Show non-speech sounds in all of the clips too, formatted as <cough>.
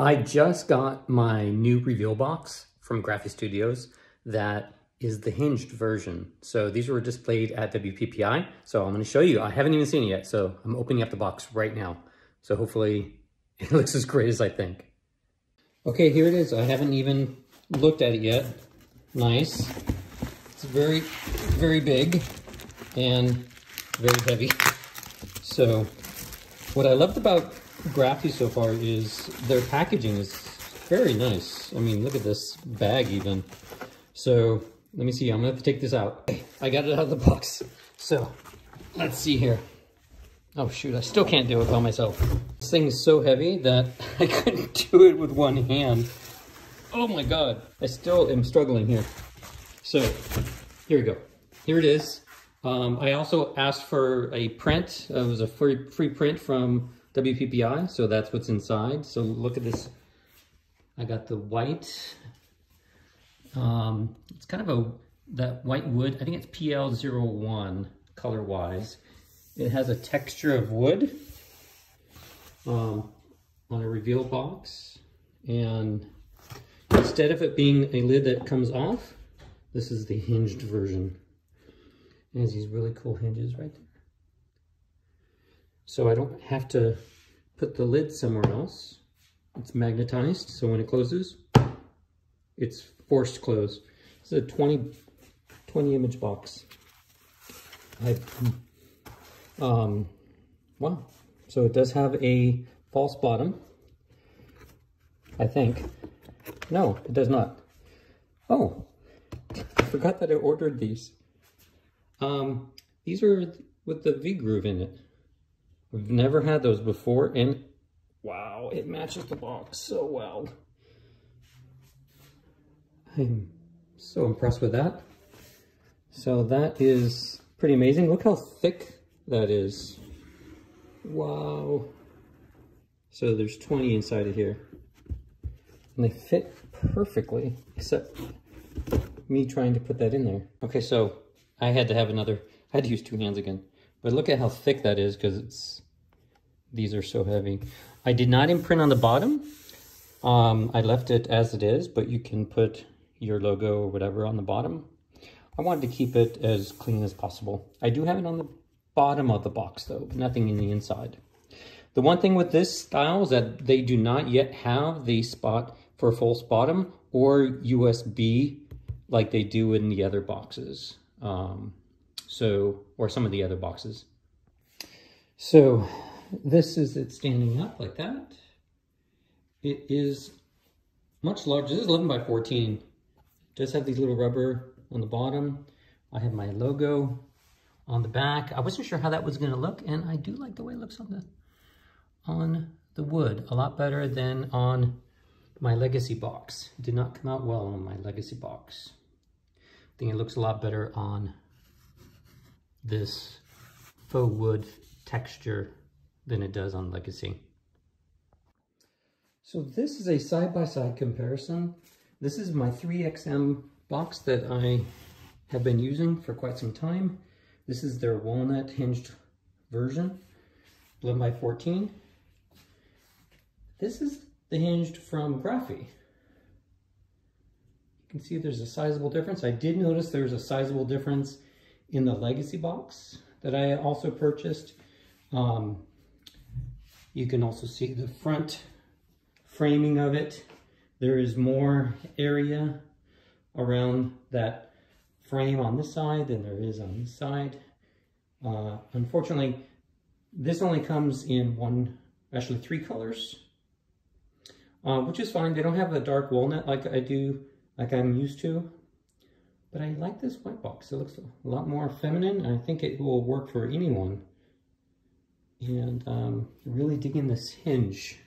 I just got my new reveal box from GraphiStudios that is the hinged version. So these were displayed at WPPI. So I'm gonna show you, I haven't even seen it yet. So I'm opening up the box right now. So hopefully <laughs> it looks as great as I think. Okay, here it is. I haven't even looked at it yet. Nice. It's very, very big and very heavy. So what I loved about Graphi so far is their packaging is very nice. I mean, look at this bag even. So let me see, I'm gonna have to take this out. Okay, I got it out of the box. So let's see here. Oh shoot, I still can't do it by myself. This thing is so heavy that <laughs> I couldn't do it with one hand. Oh my God, I still am struggling here. So here we go. Here it is. Um, I also asked for a print. it was a free, free print from WPPI, so that's what's inside. So look at this. I got the white. Um, it's kind of a that white wood. I think it's PL01 color-wise. It has a texture of wood um, on a reveal box. And instead of it being a lid that comes off, this is the hinged version. It has these really cool hinges right there. So I don't have to put the lid somewhere else. It's magnetized, so when it closes, it's forced close. It's a 20, 20 image box. I, um, wow. So it does have a false bottom, I think. No, it does not. Oh, I <laughs> forgot that I ordered these. Um, these are with the V-groove in it. We've never had those before, and wow, it matches the box so well. I'm so impressed with that. So that is pretty amazing. Look how thick that is. Wow. So there's 20 inside of here. And they fit perfectly, except me trying to put that in there. Okay, so I had to have another, I had to use two hands again. But look at how thick that is because it's, these are so heavy. I did not imprint on the bottom. Um, I left it as it is, but you can put your logo or whatever on the bottom. I wanted to keep it as clean as possible. I do have it on the bottom of the box though, but nothing in the inside. The one thing with this style is that they do not yet have the spot for false bottom or USB like they do in the other boxes. Um, so, or some of the other boxes. So this is it standing up like that. It is much larger. This is 11 by 14. It does have these little rubber on the bottom. I have my logo on the back. I wasn't sure how that was going to look, and I do like the way it looks on the on the wood. A lot better than on my legacy box. It did not come out well on my legacy box. I think it looks a lot better on this faux wood texture than it does on Legacy. So this is a side-by-side -side comparison. This is my 3XM box that I have been using for quite some time. This is their walnut hinged version, 11 by 14. This is the hinged from Graphi. You can see there's a sizable difference. I did notice there's a sizable difference in the Legacy box that I also purchased. Um, you can also see the front framing of it. There is more area around that frame on this side than there is on this side. Uh, unfortunately, this only comes in one, actually three colors, uh, which is fine. They don't have a dark walnut like I do, like I'm used to. But I like this white box. It looks a lot more feminine. I think it will work for anyone. And um, really digging this hinge.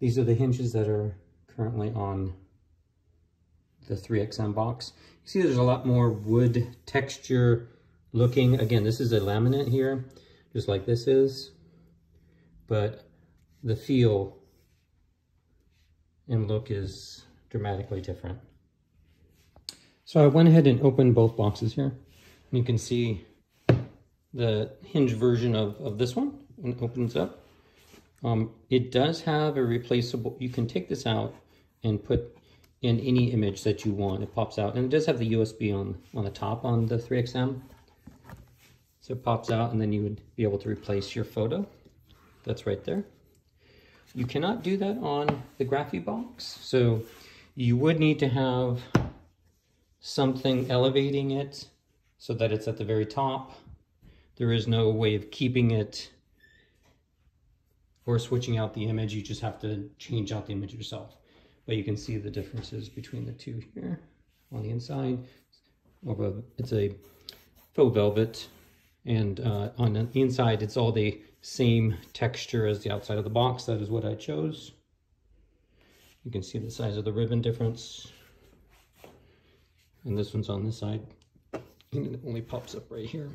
These are the hinges that are currently on the 3XM box. You see there's a lot more wood texture looking. Again, this is a laminate here, just like this is. But the feel and look is dramatically different. So I went ahead and opened both boxes here. And you can see the hinge version of, of this one it opens up. Um, it does have a replaceable, you can take this out and put in any image that you want. It pops out and it does have the USB on, on the top on the 3XM. So it pops out and then you would be able to replace your photo. That's right there. You cannot do that on the Graphi box. So you would need to have something elevating it so that it's at the very top. There is no way of keeping it or switching out the image. You just have to change out the image yourself. But you can see the differences between the two here. On the inside, it's a faux velvet. And uh, on the inside, it's all the same texture as the outside of the box. That is what I chose. You can see the size of the ribbon difference. And this one's on this side. And it only pops up right here.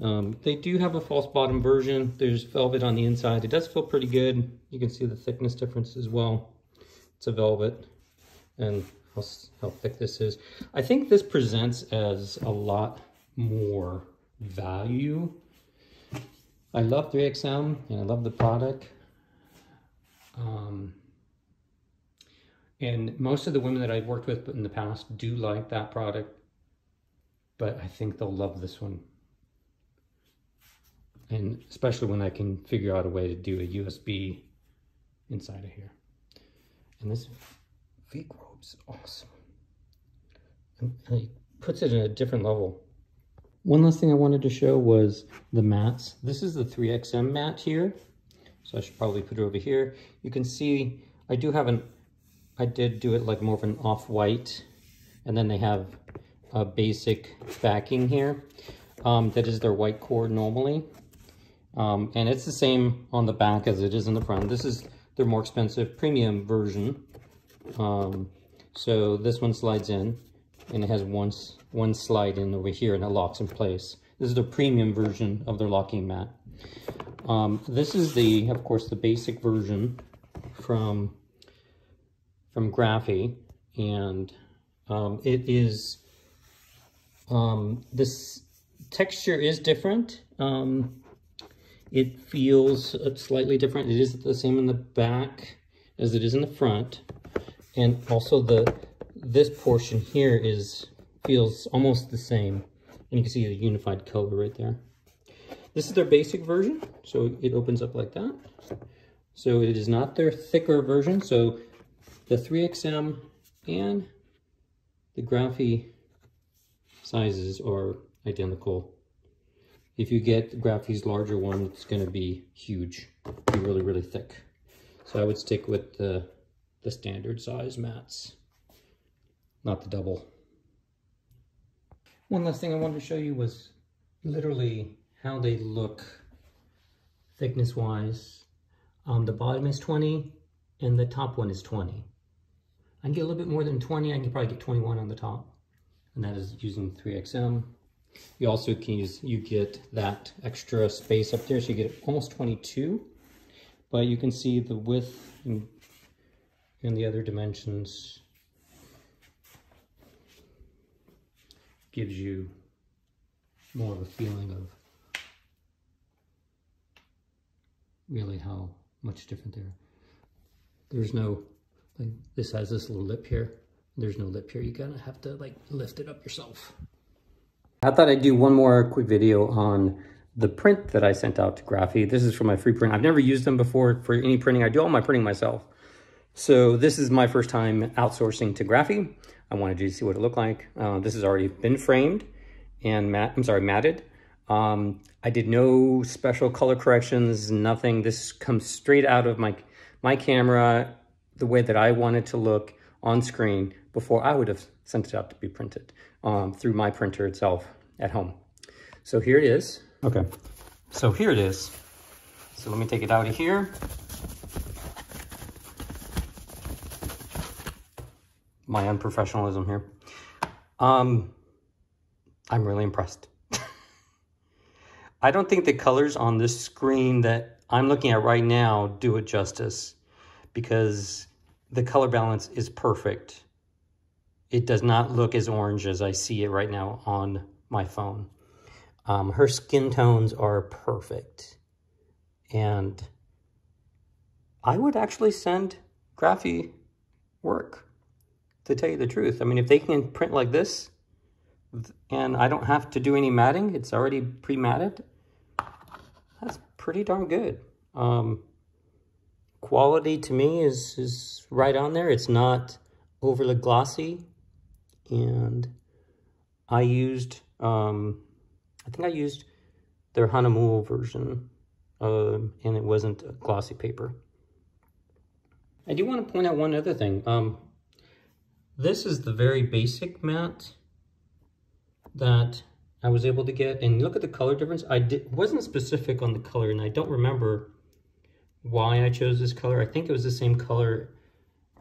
Um, they do have a false bottom version. There's velvet on the inside. It does feel pretty good. You can see the thickness difference as well. It's a velvet and how, how thick this is. I think this presents as a lot more value. I love 3XM and I love the product. Um, and most of the women that I've worked with in the past do like that product, but I think they'll love this one and especially when I can figure out a way to do a USB inside of here. And this Velcro's awesome. And it puts it in a different level. One last thing I wanted to show was the mats. This is the 3XM mat here. So I should probably put it over here. You can see I do have an, I did do it like more of an off-white. And then they have a basic backing here. Um, that is their white cord normally. Um, and it's the same on the back as it is in the front. This is their more expensive premium version. Um, so this one slides in and it has one, one slide in over here and it locks in place. This is the premium version of their locking mat. Um, this is the, of course, the basic version from, from Graphi. And um, it is, um, this texture is different. Um, it feels slightly different. It is the same in the back as it is in the front. And also the this portion here is feels almost the same. And you can see the unified color right there. This is their basic version, so it opens up like that. So it is not their thicker version. So the 3XM and the Graphi sizes are identical. If you get Graphi's larger one, it's going to be huge, be really, really thick. So I would stick with the, the standard size mats, not the double. One last thing I wanted to show you was literally how they look thickness-wise. Um, the bottom is 20 and the top one is 20. I can get a little bit more than 20. I can probably get 21 on the top. And that is using 3XM. You also can use, you get that extra space up there, so you get almost 22, but you can see the width and, and the other dimensions gives you more of a feeling of really how much different they are. There's no, like this has this little lip here. There's no lip here. You kind of have to like lift it up yourself. I thought I'd do one more quick video on the print that I sent out to Graphi. This is for my free print. I've never used them before for any printing. I do all my printing myself. So this is my first time outsourcing to Graphi. I wanted you to see what it looked like. Uh, this has already been framed and matte, I'm sorry, matted. Um, I did no special color corrections, nothing. This comes straight out of my, my camera, the way that I wanted to look on screen before I would have sent it out to be printed um, through my printer itself at home. So here it is. Okay, so here it is. So let me take it out of here. My unprofessionalism here. Um, I'm really impressed. <laughs> I don't think the colors on this screen that I'm looking at right now do it justice because the color balance is perfect it does not look as orange as I see it right now on my phone. Um, her skin tones are perfect. And I would actually send Graphi work, to tell you the truth. I mean, if they can print like this, and I don't have to do any matting, it's already pre-matted, that's pretty darn good. Um, quality to me is, is right on there. It's not overly glossy. And I used, um, I think I used their Hahnemuhl version, uh, and it wasn't glossy paper. I do want to point out one other thing. Um, this is the very basic mat that I was able to get. And look at the color difference. I did, wasn't specific on the color, and I don't remember why I chose this color. I think it was the same color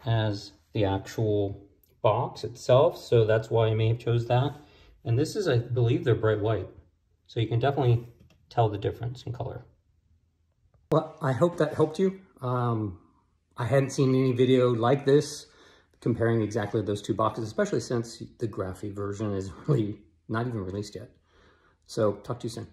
as the actual box itself, so that's why I may have chose that. And this is, I believe, they're bright white. So you can definitely tell the difference in color. Well, I hope that helped you. Um, I hadn't seen any video like this comparing exactly those two boxes, especially since the Graphi version is really not even released yet. So talk to you soon.